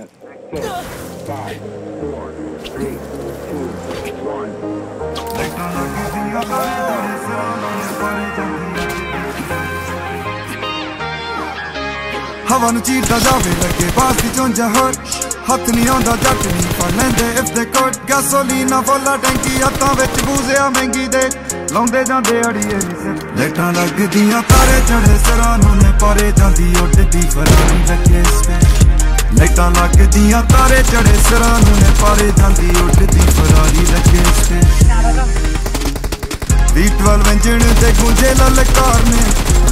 it. Six, five, four, ਜਾਵੇ ਲੱਗੇ ਬਾਸ ਦੀ ਚੁੰਝਾ ਹੋਰ। ਹੱਥ ਨਹੀਂ ਆਉਂਦਾ ਜੱਟ ਨਹੀਂ ਪਰ ਲੈਂਦੇ ਇਫ ਦੇ ਕੋਟ ਗੈਸੋਲੀਨਾ ਫੁੱਲਾ ਟੈਂਕੀ ਹੱਥਾਂ ਵਿੱਚ ਬੂਜ਼ਿਆ ਮਹਿੰਗੀ ਦੇ। ਲਾਉਂਦੇ ਜਾਂਦੇ ਅੜੀਏ ਲੇਟਾਂ ਲੱਗਦੀਆਂ ਤਾਰੇ ਚੜੇ ਸਰਾਂ ਨੂੰ ਨੇ ਪਰੇ ਜਾਂਦੀ ਉੱਡਦੀ ਫਰਾਂ ਲੱਗੇ ਸਪੈਸ਼ ਲਾਈਟਾਂ ਲੱਗਦੀਆਂ, ਤਾਰੇ ਚੜੇ ਸਰਾਂ ਨੂੰ ਨੇ ਪਾਰੇ ਜਾਂਦੀ, ਉੱਡਦੀ ਫਰਾਰੀ ਲੱਗੇ ਸਪੈਸ਼ V12 ਇੰਜਣ ਤੇ ਗੁੰਜੇ ਲਲਕਾਰ ਨੇ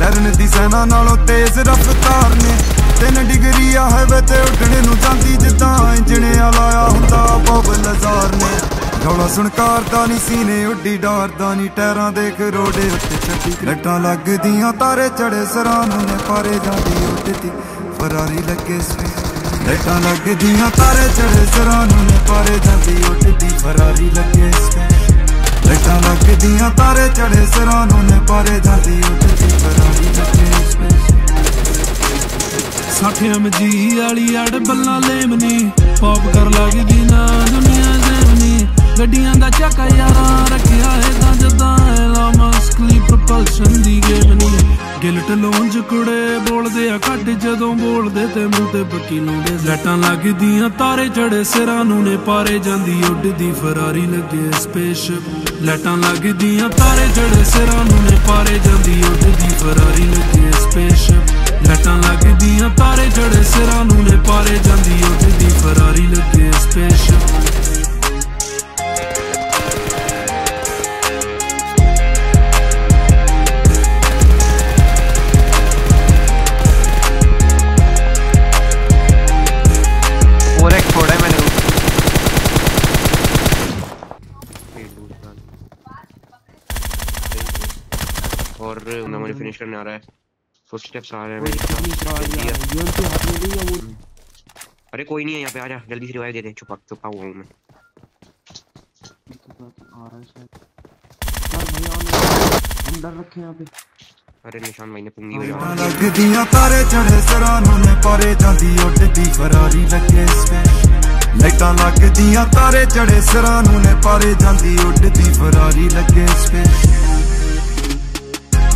ਲਰਨ ਦੀ ਸੈਨਾ ਨਾਲੋਂ ਤੇਜ਼ ਰਫ਼ਤਾਰ ਨੇ। ਤਿੰਨ ਡਿਗਰੀ ਆ ਹਾਈਵੇ ਤੇ ਉੱਡਣ ਨੂੰ ਜਾਂਦੀ, ਜਿੱਦਾਂ ਇੰਜਣ ਆਲਾਇਆ ਹੁੰਦਾ ਬੋਬ ਲਜ਼ਾਰ ਨੇ। ਰੌਲਾ ਸੁਣਕਾਰ ਦਾ ਨਹੀਂ ਸੀਨੇ, ਉੱਡੀ ਡਾਰਦਾ ਨਹੀਂ ਟੈਰਾਂ ਦੇ ਖਰੋੜੇ ਉੱਤੇ ਛੱਡੀ ਲੱਟਾਂ ਲੱਗਦੀਆਂ, ਤਾਰੇ ਚੜੇ ਸਰਾਂ ਨੂੰ ਨੇ ਪਾਰੇ ਜਾਂਦੀ, ਉੱਡਦੀ ਫਰਾਰੀ ਲੱਗੇ ਸਵੇ ਲੱਟਾਂ ਲੱਗਦੀਆਂ, ਤਾਰੇ ਚੜੇ ਸਰਾਂ ਨੂੰ ਨੇ ਪਾਰੇ ਜਾਂਦੀ, ਉੱਡਦੀ, ਫਰਾਰੀ ਲੱਗੇ ਸਵੇ ਲੱਟਾਂ ਲੱਗਦੀਆਂ, ਤਾਰੇ ਚੜੇ ਸਰਾਂ ਨੂੰ ਨੇ ਪਾਰੇ ਜਾਂਦੀ, ਉੱਡਦੀ, ਫਰਾਰੀ ਲੱਗੇ ਸਵੇ ਸਾਠਿਆਂ ਮਜੀ ਵਾਲੀ ਅੜ ਬੱਲਾਂ ਲੇਮਨੀ ਪੌਪ ਕਰ ਲੱਗਦੀ ਨਾ ਦੁਨੀਆ ਜ਼ੇਮਨੀ। ਗੱਡੀਆਂ ਦਾ ਚੱਕਾ ਯਾਰਾਂ ਰੱਖਿਆ ਹੈ ਤਾਂ ਜਦਾਂ ਲਾ ਮਸਕਲੀ ਪ੍ਰੋਪਲਸ਼ਨ ਦੀ ਗੇਮ ਨਹੀਂ। ਗਿਲਟ ਲੋਂਜ ਕੁੜੇ ਬੋਲਦੇ ਆ ਘੱਟ ਜਦੋਂ ਬੋਲਦੇ ਤੇ ਮੂੰਹ ਤੇ ਬੱਕੀ ਲਾਉਂਦੇ ਲੈਟਾਂ ਲੱਗਦੀਆਂ, ਤਾਰੇ ਚੜੇ ਸਿਰਾਂ ਨੂੰ ਨੇ ਪਾਰੇ ਜਾਂਦੀ, ਉੱਡਦੀ ਫਰਾਰੀ ਲੱਗੇ ਸਪੇਸਸ਼ਿਪ ਲੈਟਾਂ ਲੱਗਦੀਆਂ, ਤਾਰੇ ਚੜੇ ਸਿਰਾਂ ਨੂੰ ਨੇ ਪਾਰੇ ਜਾਂਦੀ, ਉੱਡਦੀ ਫਰਾਰੀ ਲੱਗੇ ਸਪੇਸਸ਼ਿਪ ਲੈਟਾਂ ਲੱਗਦੀਆਂ, ਤਾਰੇ ਚੜੇ ਸਿਰਾਂ ਨੂੰ ਨੇ ਪਾਰੇ ਜਾਂਦੀ, ਉੱਡਦੀ ਫਰਾਰੀ ਲੱਗੇ ਸਪੇਸਸ਼ਿਪ और नंबर फिनिश करने आ रहा है फुट स्टेप्स आ रहे हैं मेरी तरफ। अरे कोई नहीं है यहाँ पे आ जा जल्दी से रिवाइव दे दे छुपा छुपा हुआ हूँ मैं अंदर रखे यहाँ पे अरे निशान भाई ने पुंगी हुई ਲਾਈਟਾਂ ਲੱਗਦੀਆਂ ਤਾਰੇ ਚੜੇ ਸਰਾਂ ਨੂੰ ਨੇ ਪਾਰੇ ਜਾਂਦੀ ਉੱਡਦੀ ਫਰਾਰੀ ਲੱਗੇ ਸਵੇ ਲਾਈਟਾਂ ਲੱਗਦੀਆਂ ਤਾਰੇ ਚੜੇ ਸਰਾਂ ਨੂੰ ਨੇ ਪਾਰੇ ਜਾਂਦੀ ਉੱਡਦੀ ਫਰਾਰੀ ਲੱਗੇ ਸਵੇ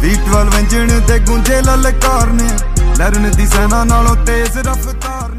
V12 ਵੰਜਣ ਤੇ ਗੁੰਜੇ ਲਲਕਾਰ ਨੇ। ਲਰਨ ਦੀ ਸੈਨਾ ਨਾਲੋਂ ਤੇਜ਼ ਰਫ਼ਤਾਰ।